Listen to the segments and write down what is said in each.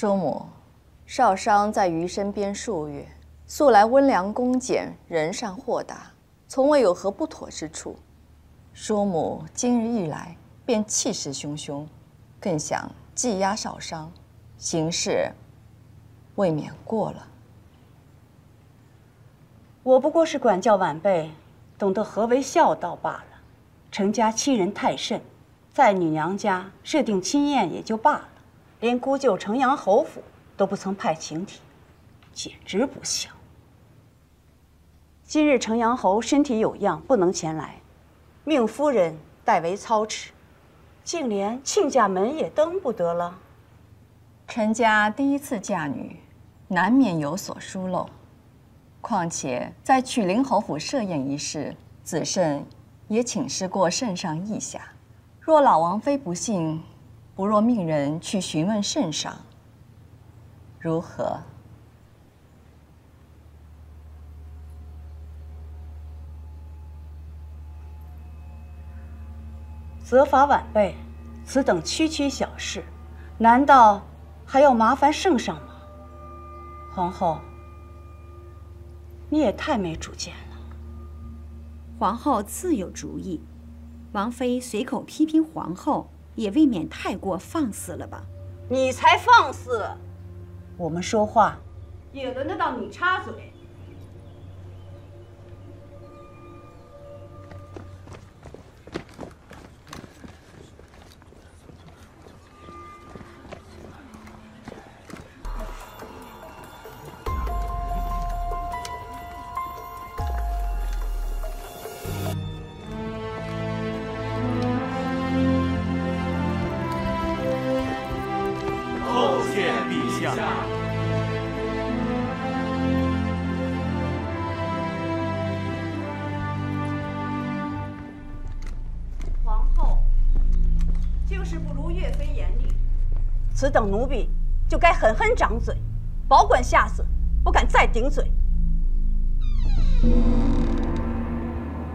叔母，少商在余身边数月，素来温良恭俭，仁善豁达，从未有何不妥之处。叔母今日一来，便气势汹汹，更想技压少商，行事未免过了。我不过是管教晚辈，懂得何为孝道罢了。程家欺人太甚，在你娘家设定亲宴也就罢了，连姑舅城阳侯府都不曾派请帖，简直不孝。今日城阳侯身体有恙，不能前来，命夫人代为操持，竟连亲家门也登不得了。陈家第一次嫁女，难免有所疏漏。况且在曲陵侯府设宴一事，子慎也请示过圣上意下。若老王妃不信，不若命人去询问圣上，如何？责罚晚辈，此等区区小事，难道还要麻烦圣上吗？皇后。你也太没主见了。皇后自有主意，王妃随口批评皇后，也未免太过放肆了吧？你才放肆！我们说话，也轮得到你插嘴。此等奴婢就该狠狠掌嘴，保管下次不敢再顶嘴。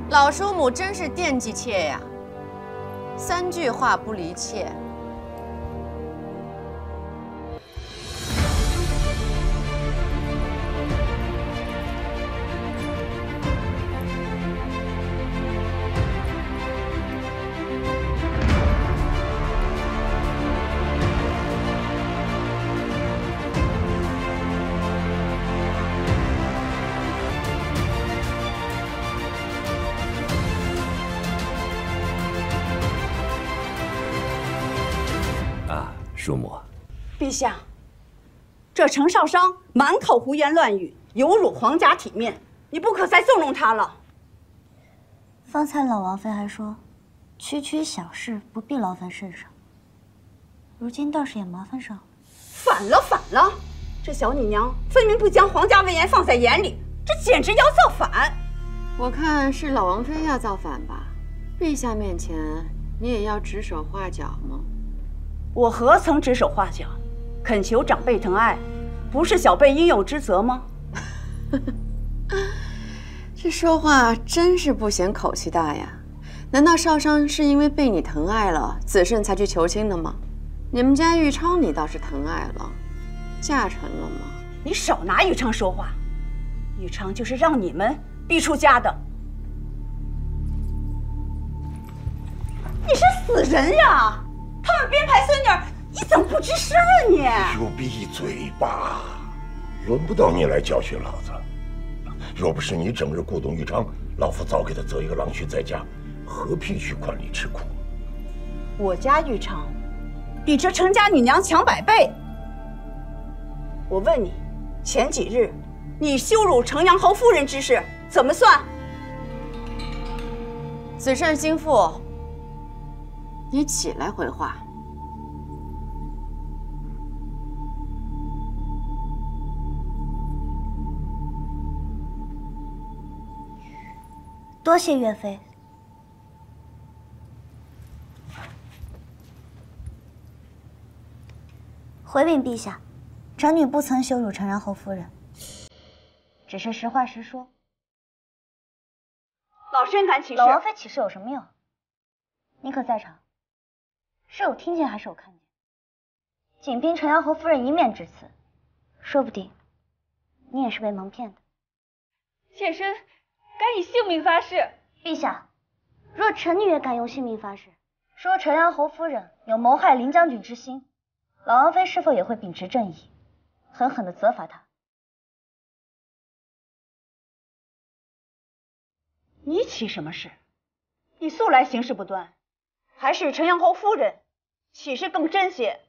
老叔母真是惦记妾呀，三句话不离妾。叔母，陛下，这程少商满口胡言乱语，有辱皇家体面，你不可再纵容他了。方才老王妃还说，区区小事不必劳烦圣上，如今倒是也麻烦上了。反了，反了！这小女娘分明不将皇家威严放在眼里，这简直要造反！我看是老王妃要造反吧？陛下面前，你也要指手画脚吗？我何曾指手画脚？恳求长辈疼爱，不是小辈应有之责吗？这说话真是不嫌口气大呀！难道少商是因为被你疼爱了，子慎才去求亲的吗？你们家玉昌，你倒是疼爱了，嫁成了吗？你少拿玉昌说话，玉昌就是让你们逼出家的。你是死人呀！他们编排孙女，你怎么不吱声啊你？就闭嘴吧，轮不到你来教训老子。若不是你整日故弄玉昌，老夫早给他择一个郎婿在家，何必去管里吃苦？我家玉昌比这程家女娘强百倍。我问你，前几日你羞辱程阳侯夫人之事怎么算？子善心腹。你起来回话。多谢岳飞。回禀陛下，臣女不曾羞辱陈然侯夫人，只是实话实说。老身敢起誓。老王妃起誓有什么用？你可在场？是我听见还是我看见？仅凭陈阳侯夫人一面之词，说不定你也是被蒙骗的。妾身敢以性命发誓。陛下，若臣女也敢用性命发誓，说陈阳侯夫人有谋害林将军之心，老王妃是否也会秉持正义，狠狠的责罚她？你起什么事？你素来行事不端，还是陈阳侯夫人岂是更真些？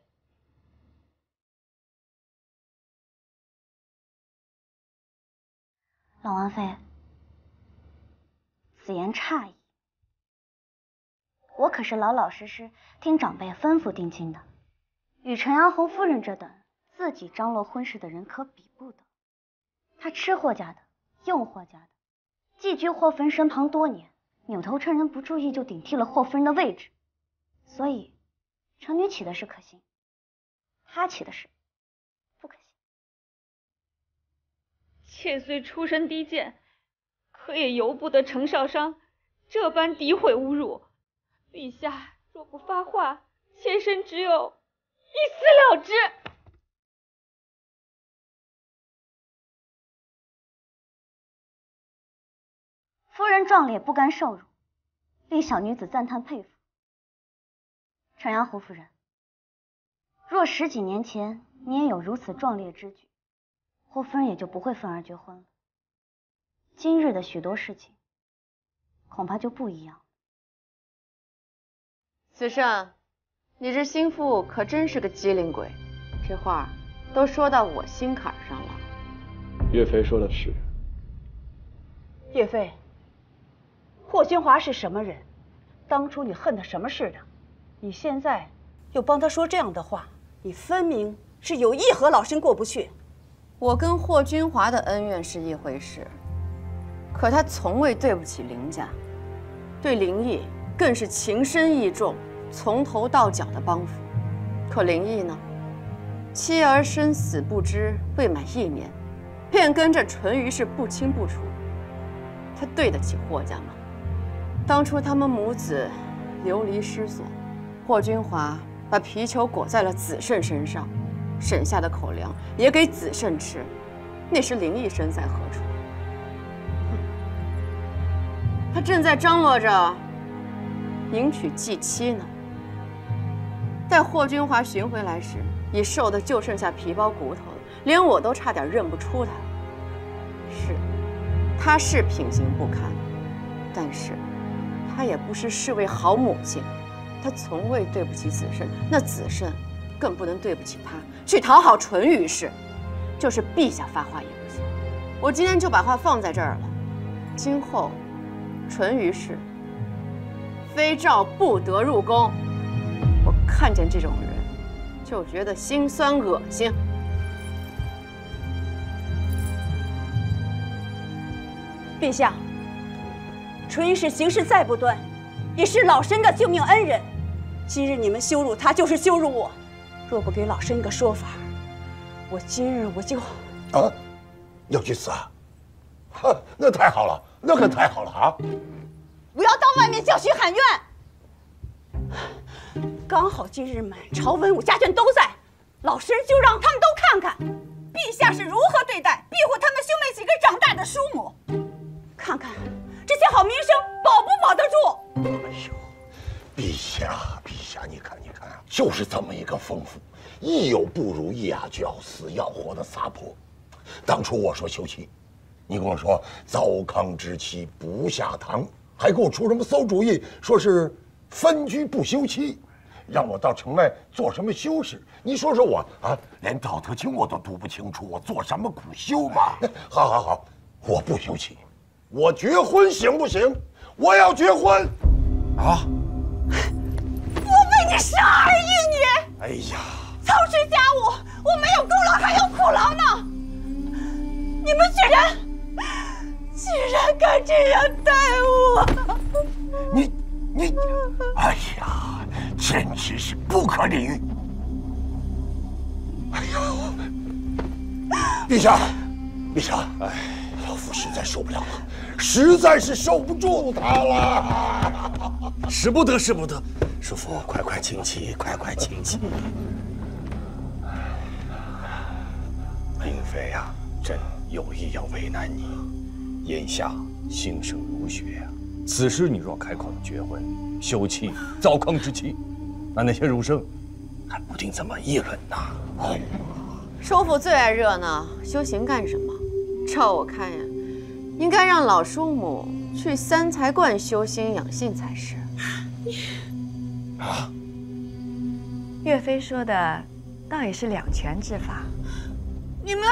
老王妃，此言差矣。我可是老老实实听长辈吩咐定亲的，与陈阳侯夫人这等自己张罗婚事的人可比不得。他吃霍家的，用霍家的。寄居霍夫人身旁多年，扭头趁人不注意就顶替了霍夫人的位置，所以程女起的是可信，他起的是不可信。妾虽出身低贱，可也由不得程少商这般诋毁侮辱。陛下若不发话，妾身只有一死了之。夫人壮烈，不甘受辱，令小女子赞叹佩服。陈阳侯夫人，若十几年前你也有如此壮烈之举，霍夫人也就不会愤而绝婚了。今日的许多事情，恐怕就不一样。子胜，你这心腹可真是个机灵鬼，这话都说到我心坎上了。岳飞说的是。岳飞。霍君华是什么人？当初你恨他什么似的？你现在又帮他说这样的话，你分明是有意和老身过不去。我跟霍君华的恩怨是一回事，可他从未对不起林家，对林毅更是情深义重，从头到脚的帮扶。可林毅呢，妻儿生死不知，未满一年，便跟着淳于氏不清不楚，他对得起霍家吗？当初他们母子流离失所，霍君华把皮球裹在了子胜身上，省下的口粮也给子胜吃，那时林毅身在何处？他正在张罗着迎娶继妻呢。待霍君华寻回来时，已瘦的就剩下皮包骨头了，连我都差点认不出他。是，他是品行不堪，但是。她也不是侍卫好母亲，他从未对不起子胜，那子胜更不能对不起他，去讨好淳于氏，就是陛下发话也不行。我今天就把话放在这儿了，今后淳于氏非诏不得入宫。我看见这种人就觉得心酸恶心。陛下。淳于氏行事再不端，也是老身的救命恩人。今日你们羞辱他，就是羞辱我。若不给老身一个说法，我今日我就……啊，要去死啊！哈，那太好了，那可太好了啊！我要到外面教训喊冤。刚好今日满朝文武家眷都在，老身就让他们都看看，陛下是如何对待庇护他们兄妹几个长大的叔母，看看。这些好名声保不保得住？哎呦，陛下，陛下，你看，你看，就是这么一个丰富，一有不如意啊，就要死要活的撒泼。当初我说休妻，你跟我说糟糠之妻不下堂，还给我出什么馊主意，说是分居不休妻，让我到城外做什么修士？你说说我啊，连《道德经》我都读不清楚，我做什么苦修嘛？好好好，我不休妻。我结婚行不行？我要结婚，啊！你生儿育女，哎呀，操持家务，我没有功劳还有苦劳呢。你们居然，居然敢这样待我！你你，哎呀，简直是不可理喻！哎呦，陛下，陛下，哎，老夫实在受不了了。实在是受不住他了，使不得，使不得！叔父，快快请起，快快请起。并非啊，朕有意要为难你。眼下兴盛儒学啊，此时你若开口绝婚，休妻糟糠之妻，那那些儒生还不定怎么议论呢。哎，叔父最爱热闹，修行干什么？照我看呀，应该让老叔母去三才观修心养性才是。啊，岳飞说的倒也是两全之法。你们，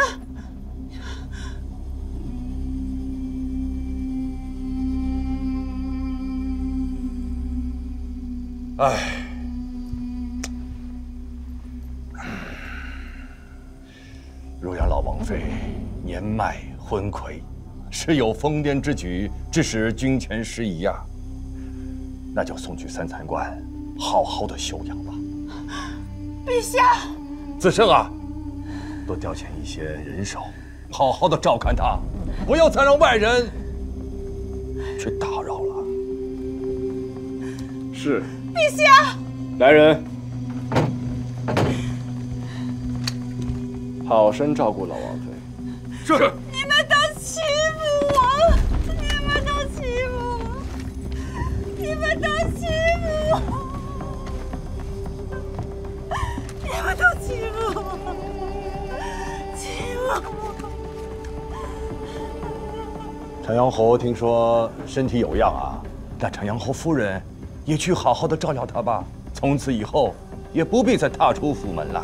哎，若然老王妃年迈昏聩，是有疯癫之举，致使军前失仪啊，那就送去三才观，好好的休养吧。陛下，子胜啊！多调遣一些人手，好好的照看他，不要再让外人去打扰了。是。陛下，来人，好生照顾老王妃。是。长阳侯听说身体有恙啊，那长阳侯夫人也去好好的照料他吧。从此以后也不必再踏出府门了。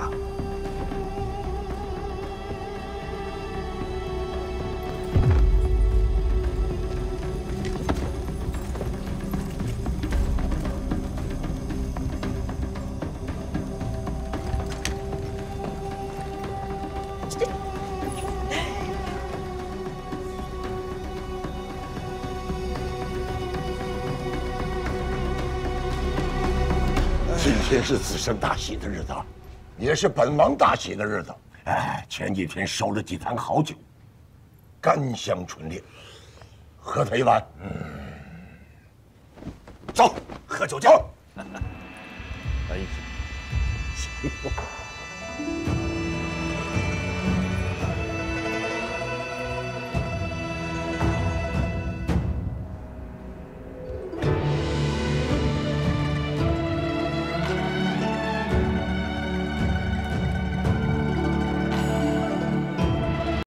天是子生大喜的日子，也是本王大喜的日子。哎，前几天收了几坛好酒，甘香醇烈，喝他一碗。嗯，走，喝酒去。哎呀，行。